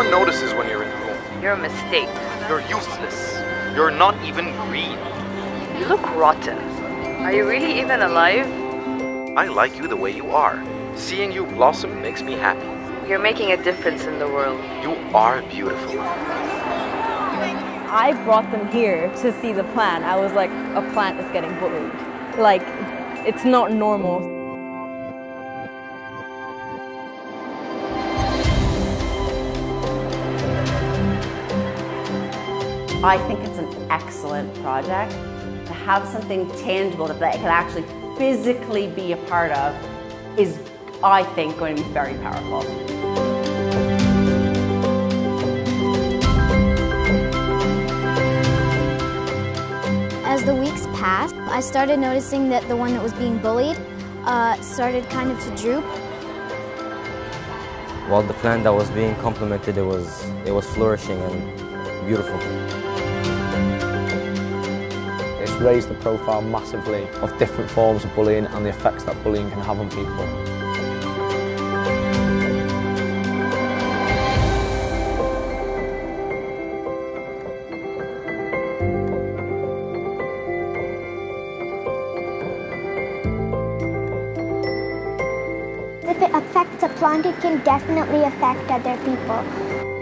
one notices when you're in the room. You're a mistake. You're useless. You're not even green. You look rotten. Are you really even alive? I like you the way you are. Seeing you blossom makes me happy. You're making a difference in the world. You are beautiful. I brought them here to see the plant. I was like, a plant is getting bullied. Like, it's not normal. I think it's an excellent project. To have something tangible that they can actually physically be a part of is, I think, going to be very powerful. As the weeks passed, I started noticing that the one that was being bullied uh, started kind of to droop. While the plant that was being complimented, it was, it was flourishing and beautiful. Raised the profile massively of different forms of bullying and the effects that bullying can have on people. If it affects a plant, it can definitely affect other people.